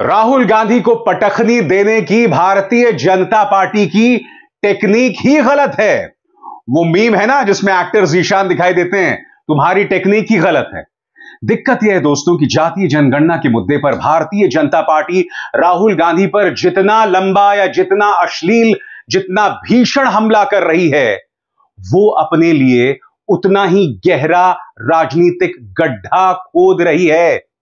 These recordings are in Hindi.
राहुल गांधी को पटखनी देने की भारतीय जनता पार्टी की टेक्निक ही गलत है। वो मीम है ना, जिसमें एक्टर जीशान दिखाई देते हैं, तुम्हारी टेक्निक ही गलत है। दिक्कत यह है दोस्तों कि जातीय जनगणना के मुद्दे पर भारतीय जनता पार्टी राहुल गांधी पर जितना लंबा या जितना अश्लील, जितना भीषण हमला कर रही है, वो अपने लिए उतना ही गहरा राजनीतिक गड्ढा खोद रही है।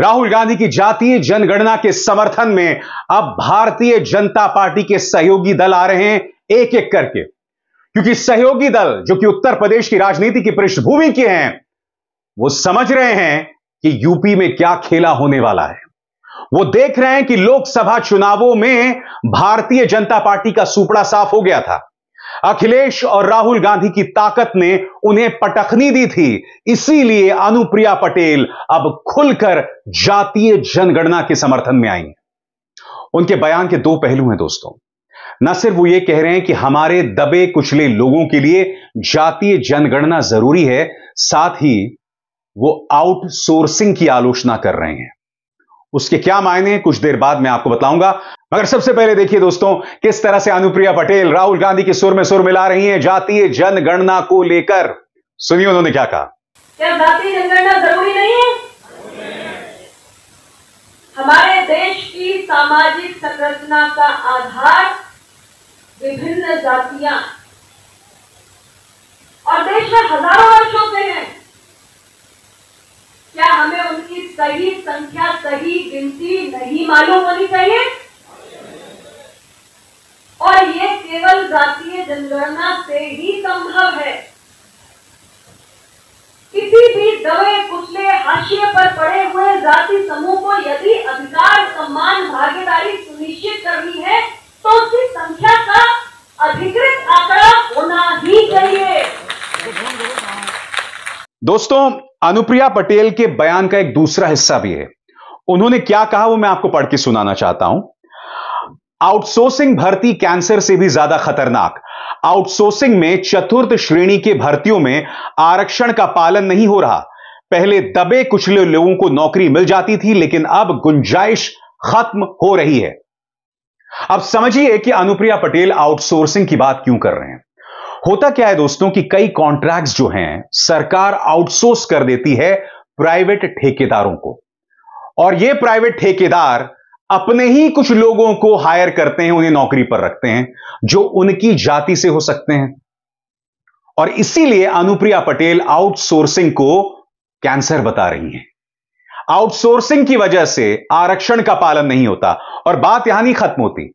राहुल गांधी की जातीय जनगणना के समर्थन में अब भारतीय जनता पार्टी के सहयोगी दल आ रहे हैं एक एक करके। क्योंकि सहयोगी दल, जो कि उत्तर प्रदेश की राजनीति की पृष्ठभूमि के हैं, वो समझ रहे हैं कि यूपी में क्या खेला होने वाला है। वो देख रहे हैं कि लोकसभा चुनावों में भारतीय जनता पार्टी का सुपड़ा साफ़ हो गया था। अखिलेश और राहुल गांधी की ताकत ने उन्हें पटखनी दी थी। इसीलिए अनुप्रिया पटेल अब खुलकर जातीय जनगणना के समर्थन में आई। उनके बयान के दो पहलू हैं दोस्तों। न सिर्फ़ वो ये कह रहे हैं कि हमारे दबे कुचले लोगों के लिए जातीय जनगणना ज़रूरी है, साथ ही वो आउटसोर्सिंग की आलोचना कर रहे हैं। उसके क्या मायने हैं? कुछ देर बाद मैं आपको बताऊँगा। मगर सबसे पहले देखिए दोस्तों, किस तरह से अनुप्रिया पटेल राहुल गांधी के सुर में सुर मिला रही हैं जातीय जनगणना को लेकर। सुनिए उन्होंने क्या कहा। क्या जातीय जनगणना ज़रूरी नहीं है? हमारे देश की सामाजिक संरचना का आधार विभिन्न जातियाँ। और देश में हज़ारों वर्षों से है। क्या हमें उनकी सही संख्या, सही गिनती नहीं मालूम होनी चाहिए और ये केवल जातीय जनगणना से ही संभव है। किसी भी दबे कुचले हाशिए पर पड़े हुए जाति समूह को यदि अधिकार, सम्मान, भागीदारी सुनिश्चित करनी है तो उसकी संख्या का अधिकृत आंकड़ा होना ही चाहिए। दोस्तों, अनुप्रिया पटेल के बयान का एक दूसरा हिस्सा भी है। उन्होंने क्या कहा वो मैं आपको पढ़ के सुनाना चाहता हूँ। आउटसोर्सिंग भर्ती कैंसर से भी ज़्यादा खतरनाक। आउटसोर्सिंग में चतुर्थ श्रेणी के भर्तियों में आरक्षण का पालन नहीं हो रहा। पहले दबे कुचले लोगों को नौकरी मिल जाती थी, लेकिन अब गुंजाइश खत्म हो रही है। अब समझिए कि अनुप्रिया पटेल आउटसोर्सिंग की बात क्यों कर रहे हैं। होता क्या है दोस्तों कि कई कॉन्ट्रैक्ट्स जो हैं, सरकार आउटसोर्स कर देती है प्राइवेट ठेकेदारों को। और ये प्राइवेट ठेकेदार अपने ही कुछ लोगों को हायर करते हैं, उन्हें नौकरी पर रखते हैं, जो उनकी जाति से हो सकते हैं। और इसीलिए अनुप्रिया पटेल आउटसोर्सिंग को कैंसर बता रही हैं। आउटसोर्सिंग की वजह से आरक्षण का पालन नहीं होता। और बात यहाँ नहीं खत्म होती।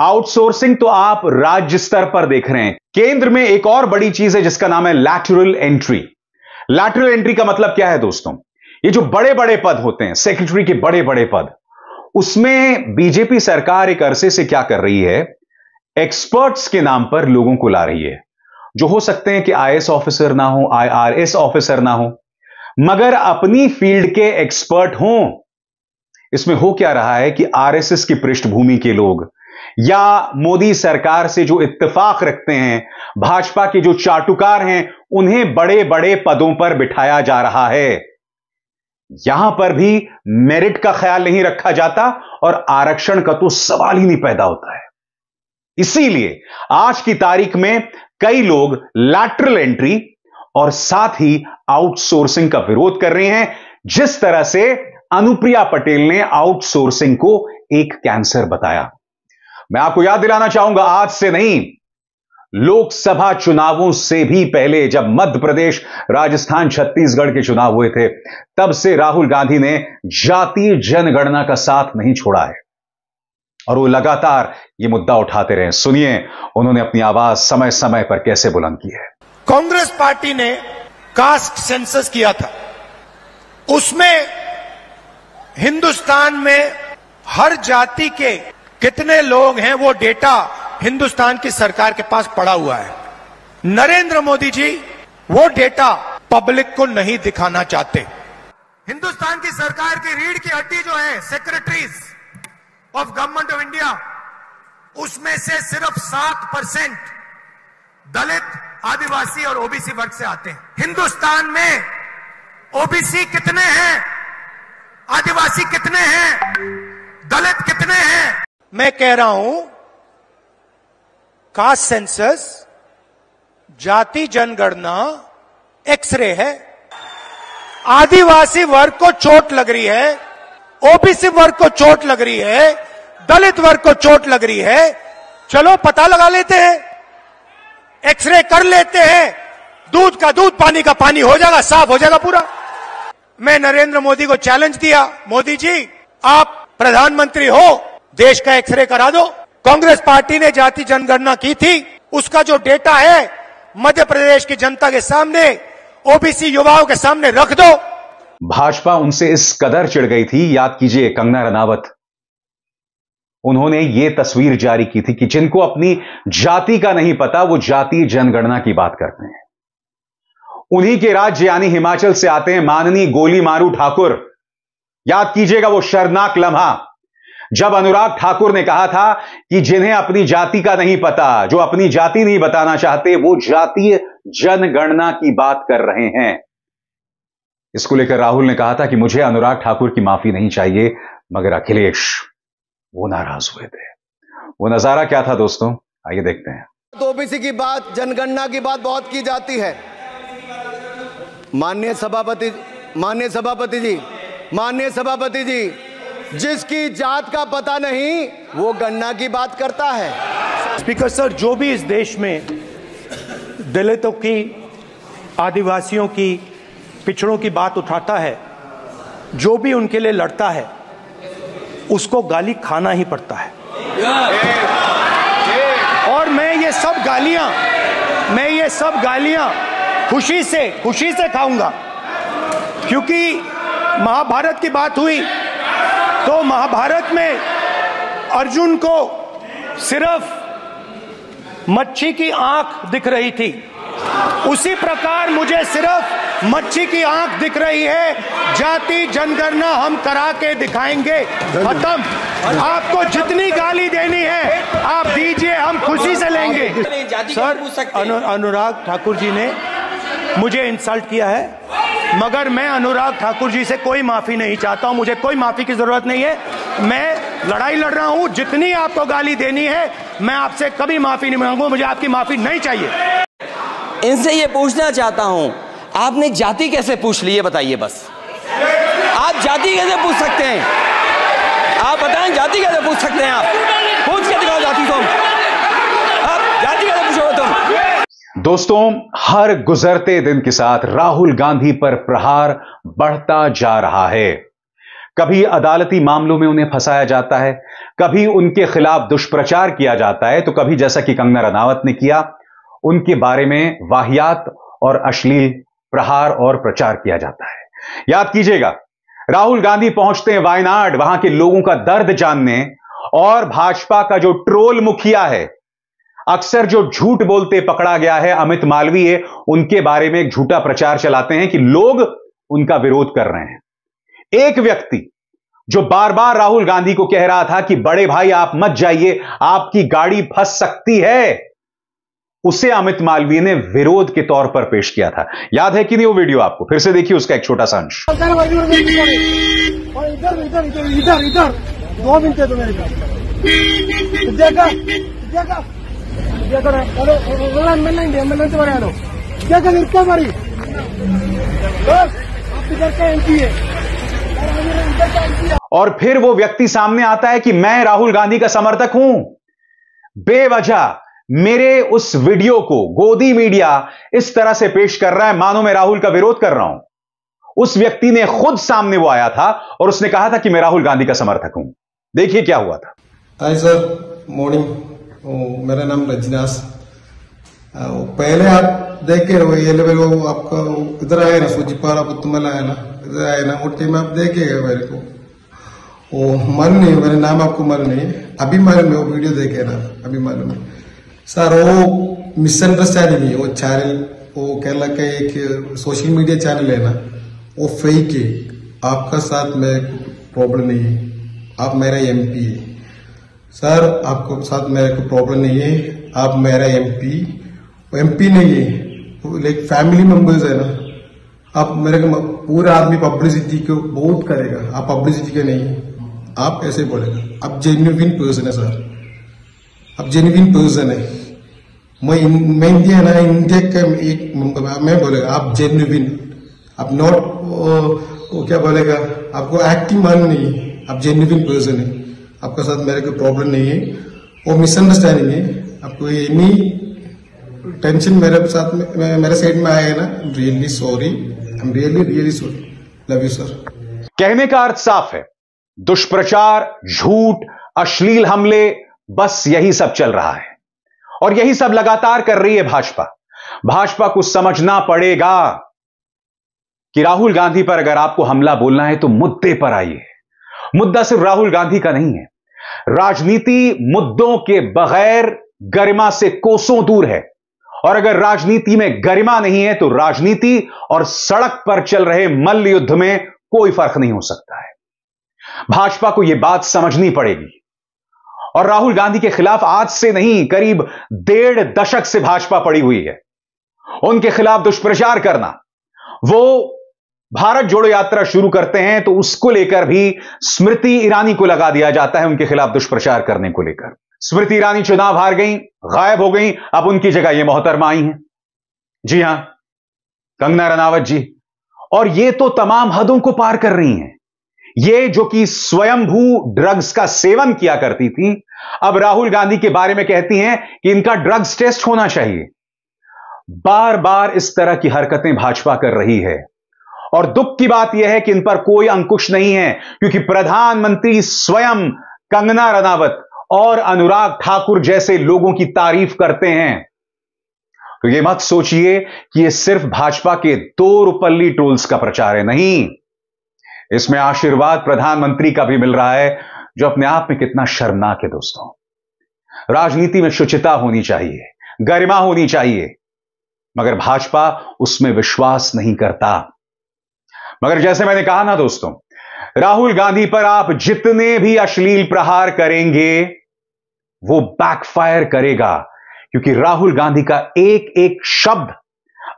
आउटसोर्सिंग तो आप राज्य स्तर पर देख रहे हैं। केंद्र में एक और बड़ी चीज़ है, जिसका नाम है लैटरल एंट्री लैटरल एंट्री का मतलब क्या है दोस्तों? ये जो बड़े बड़े पद होते हैं सेक्रेटरी के बड़े बड़े पद उसमें बीजेपी सरकार एक अरसे से क्या कर रही है? एक्सपर्ट्स के नाम पर लोगों को ला रही है। जो हो सकते हैं कि आईएएस ऑफिसर ना हो आईआरएस ऑफिसर ना हो, मगर अपनी फ़ील्ड के एक्सपर्ट हों। इसमें हो क्या रहा है कि आरएसएस की पृष्ठभूमि के लोग या मोदी सरकार से जो इत्तेफाक रखते हैं, भाजपा के जो चाटुकार हैं, उन्हें बड़े बड़े पदों पर बिठाया जा रहा है। यहाँ पर भी मेरिट का ख्याल नहीं रखा जाता और आरक्षण का तो सवाल ही नहीं पैदा होता है। इसीलिए आज की तारीख में कई लोग लैटरल एंट्री और साथ ही आउटसोर्सिंग का विरोध कर रहे हैं। जिस तरह से अनुप्रिया पटेल ने आउटसोर्सिंग को एक कैंसर बताया। मैं आपको याद दिलाना चाहूँगा, आज से नहीं लोकसभा चुनावों से भी पहले जब मध्य प्रदेश राजस्थान, छत्तीसगढ़ के चुनाव हुए थे, तब से राहुल गांधी ने जातीय जनगणना का साथ नहीं छोड़ा है। और वो लगातार ये मुद्दा उठाते रहे। सुनिए, उन्होंने अपनी आवाज़ समय समय पर कैसे बुलंद की है। कांग्रेस पार्टी ने कास्ट सेंसस किया था। उसमें हिंदुस्तान में हर जाति के कितने लोग हैं, वो डेटा हिंदुस्तान की सरकार के पास पड़ा हुआ है। नरेंद्र मोदी जी, वो डेटा पब्लिक को नहीं दिखाना चाहते। हिंदुस्तान की सरकार की रीढ़ की हड्डी जो है secretaries of government of India उसमें से सिर्फ़ सात परसेंट दलित, आदिवासी और ओबीसी वर्ग से आते हैं। हिंदुस्तान में ओबीसी कितने हैं? आदिवासी कितने हैं? दलित कितने हैं? मैं कह रहा हूँ कास्ट सेंसस, जाति, जनगणना, एक्सरे है। आदिवासी वर्ग को चोट लग रही है, ओबीसी वर्ग को चोट लग रही है, दलित वर्ग को चोट लग रही है। चलो, पता लगा लेते हैं। एक्सरे कर लेते हैं। दूध का दूध, पानी का पानी हो जाएगा, साफ़ हो जाएगा पूरा। मैं नरेंद्र मोदी को चैलेंज दिया। मोदी जी, आप प्रधानमंत्री हो, देश का एक्सरे करा दो। कांग्रेस पार्टी ने जाति जनगणना की थी। उसका जो डेटा है, मध्य प्रदेश की जनता के सामने ओबीसी युवाओं के सामने रख दो। भाजपा उनसे इस कदर चिढ़ गई थी, याद कीजिए, कंगना रनावत। उन्होंने ये तस्वीर जारी की थी कि जिनको अपनी जाति का नहीं पता, वो जाति जनगणना की बात करते हैं। उन्हीं के राज्य, यानी हिमाचल से आते हैं माननी गोली मारू ठाकुर। याद कीजिएगा वो शर्नाक लम्हा। जब अनुराग ठाकुर ने कहा था कि जिन्हें अपनी जाति का नहीं पता, जो अपनी जाति नहीं बताना चाहते, वो जातीय जनगणना की बात कर रहे हैं। इसको लेकर राहुल ने कहा था कि मुझे अनुराग ठाकुर की माफ़ी नहीं चाहिए, मगर अखिलेश, वो नाराज़ हुए थे। वो नज़ारा क्या था दोस्तों? आइए देखते हैं। तो ओबीसी की बात, जनगणना की बात बहुत की जाती है। माननीय सभापति माननीय सभापति जी, माननीय सभापति जी जिसकी जात का पता नहीं, वो गन्ना की बात करता है। स्पीकर सर जो भी इस देश में दलितों की, आदिवासियों की, पिछड़ों की बात उठाता है, जो भी उनके लिए लड़ता है, उसको गाली खाना ही पड़ता है। और मैं ये सब गालियाँ, मैं ये सब गालियाँ खुशी से खुशी से खाऊँगा, क्योंकि महाभारत की बात हुई तो महाभारत में अर्जुन को सिर्फ़ मच्छी की आँख दिख रही थी। उसी प्रकार मुझे सिर्फ़ मच्छी की आँख दिख रही है। जाति जनगणना हम करा के दिखाएँगे। खत्म। आपको जितनी गाली देनी है आप दीजिए हम खुशी से लेंगे। सर अनु, अनुराग ठाकुर जी ने मुझे इंसल्ट किया है। मगर मैं अनुराग ठाकुर जी से कोई माफ़ी नहीं चाहता हूँ, मुझे कोई माफ़ी की ज़रूरत नहीं है। मैं लड़ाई लड़ रहा हूँ, जितनी आपको गाली देनी है, मैं आपसे कभी माफ़ी नहीं मांगू, मुझे आपकी माफ़ी नहीं चाहिए। इनसे ये पूछना चाहता हूँ, आपने जाति कैसे पूछ ली ये बताइए बस। आप जाति कैसे पूछ सकते हैं? आप बताएँ, जाति कैसे पूछ सकते हैं आप पूछ के दिखाओ जाति तुम आप जाति कैसे पूछोगे तुम दोस्तों, हर गुजरते दिन के साथ राहुल गांधी पर प्रहार बढ़ता जा रहा है। कभी अदालती मामलों में उन्हें फंसाया जाता है, कभी उनके खिलाफ दुष्प्रचार किया जाता है तो कभी जैसा कि कंगना रनावत ने किया, उनके बारे में वाहियात और अश्लील प्रहार और प्रचार किया जाता है। याद कीजिएगा, राहुल गांधी पहुँचते हैं वायनाड, वहाँ के लोगों का दर्द जानने, और भाजपा का जो ट्रोल मुखिया है अक्सर जो झूठ बोलते पकड़ा गया है अमित मालवीय, उनके बारे में एक झूठा प्रचार चलाते हैं कि लोग उनका विरोध कर रहे हैं। एक व्यक्ति जो बार बार राहुल गांधी को कह रहा था कि, बड़े भाई, आप मत जाइए, आपकी गाड़ी फंस सकती है, उसे अमित मालवीय ने विरोध के तौर पर पेश किया था। याद है कि नहीं वो वीडियो आपको? फिर से देखिए उसका एक छोटा सा अंश। इधर इधर इधर इधर इधर। दो मिनट है तो और फिर वो व्यक्ति सामने आता है कि मैं राहुल गांधी का समर्थक हूँ। बेवजह मेरे उस वीडियो को गोदी मीडिया इस तरह से पेश कर रहा है मानो मैं राहुल का विरोध कर रहा हूँ। उस व्यक्ति ने खुद सामने वो आया था और उसने कहा था कि मैं राहुल गांधी का समर्थक हूँ। देखिए क्या हुआ था। हाय सर मॉर्निंग मेरा नाम रजनास पहले आप देखे हो, ये वो आपका इधर आए ना, सूजीपारा पुतमल आया ना, इधर आया ना वो टाइम आप देखेगा मेरे को। वो मालूम नहीं, मेरा नाम आपको मालूम नहीं। अभी मालूम है, वो वीडियो देखे ना, अभी मालूम है। सर, वो मिसअंडरस्टैंडिंग है, वो चैनल वो केरला का एक सोशल मीडिया चैनल है ना, वो फेक है। आपका साथ में प्रॉब्लम नहीं है। आप मेरा एम पी है। सर, आपको साथ मेरे को प्रॉब्लम नहीं है। आप मेरा एमपी एमपी नहीं है। लाइक फैमिली मेंबर्स है ना। आप मेरे को पूरा आदमी पब्लिसिटी को बहुत करेगा। आप पब्लिसिटी के नहीं आप ऐसे बोलेगा। आप जेन्युइन पर्सन है, सर। आप जेन्युइन पर्सन है। मैं मैं इंडिया ना इंडिया का एक मैं बोलेगा, आप जेन्युइन आप नॉट क्या बोलेगा? आपको एक्टिंग मान नहीं आप जेन्युइन पर्सन है। आपका साथ मेरे कोई प्रॉब्लम नहीं है, वो मिसअंडरस्टैंडिंग है। आपको एनी टेंशन मेरे साथ में मेरे साइड में आया है ना really sorry I am really really sorry love you sir कहने का अर्थ साफ़ है। दुष्प्रचार, झूठ, अश्लील हमले, बस यही सब चल रहा है। और यही सब लगातार कर रही है भाजपा। भाजपा को समझना पड़ेगा कि राहुल गांधी पर अगर आपको हमला बोलना है तो मुद्दे पर आइए। मुद्दा सिर्फ़ राहुल गांधी का नहीं है। राजनीति मुद्दों के बगैर गरिमा से कोसों दूर है। और अगर राजनीति में गरिमा नहीं है तो राजनीति और सड़क पर चल रहे मल्ल युद्ध में कोई फ़र्क नहीं हो सकता है। भाजपा को यह बात समझनी पड़ेगी। और राहुल गांधी के खिलाफ आज से नहीं, करीब डेढ़ दशक से भाजपा पड़ी हुई है। उनके खिलाफ दुष्प्रचार करना, वो भारत जोड़ो यात्रा शुरू करते हैं तो उसको लेकर भी स्मृति ईरानी को लगा दिया जाता है उनके खिलाफ दुष्प्रचार करने को लेकर। स्मृति ईरानी चुनाव हार गई, गायब हो गई, अब उनकी जगह ये मोहतरमा आई हैं। जी हाँ, कंगना रनावत जी, और ये तो तमाम हदों को पार कर रही हैं। ये जो कि स्वयंभू ड्रग्स का सेवन किया करती थी, अब राहुल गांधी के बारे में कहती हैं कि इनका ड्रग्स टेस्ट होना चाहिए। बार बार इस तरह की हरकतें भाजपा कर रही है। और दुख की बात यह है कि इन पर कोई अंकुश नहीं है, क्योंकि प्रधानमंत्री स्वयं कंगना रनावत और अनुराग ठाकुर जैसे लोगों की तारीफ़ करते हैं। तो ये मत सोचिए कि ये सिर्फ़ भाजपा के दो रुपल्ली टोल्स का प्रचार है, नहीं। इसमें आशीर्वाद प्रधानमंत्री का भी मिल रहा है, जो अपने आप में कितना शर्मनाक है दोस्तों। राजनीति में शुचिता होनी चाहिए, गरिमा होनी चाहिए, मगर भाजपा उसमें विश्वास नहीं करता। मगर जैसे मैंने कहा ना दोस्तों, राहुल गांधी पर आप जितने भी अश्लील प्रहार करेंगे, वो बैकफायर करेगा। क्योंकि राहुल गांधी का एक एक शब्द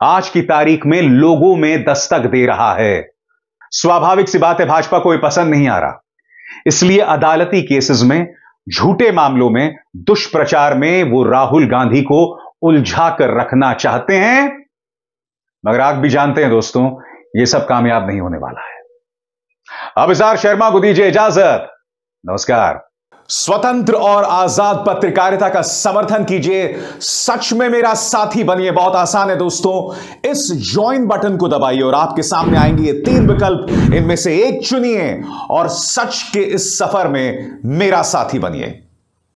आज की तारीख में लोगों में दस्तक दे रहा है। स्वाभाविक सी बात है, भाजपा को पसंद नहीं आ रहा। इसलिए अदालती केसेस में, झूठे मामलों में, दुष्प्रचार में वो राहुल गांधी को उलझा कर रखना चाहते हैं। मगर आप भी जानते हैं दोस्तों ये सब कामयाब नहीं होने वाला है। अब शर्मा को दीजिए इजाज़त। नमस्कार। स्वतंत्र और आज़ाद पत्रकारिता का समर्थन कीजिए। सच में मेरा साथी बनिए बहुत आसान है दोस्तों। इस ज्वाइन बटन को दबाइए और आपके सामने आएँगे ये तीन विकल्प। इनमें से एक चुनिए और सच के इस सफ़र में मेरा साथी बनिए।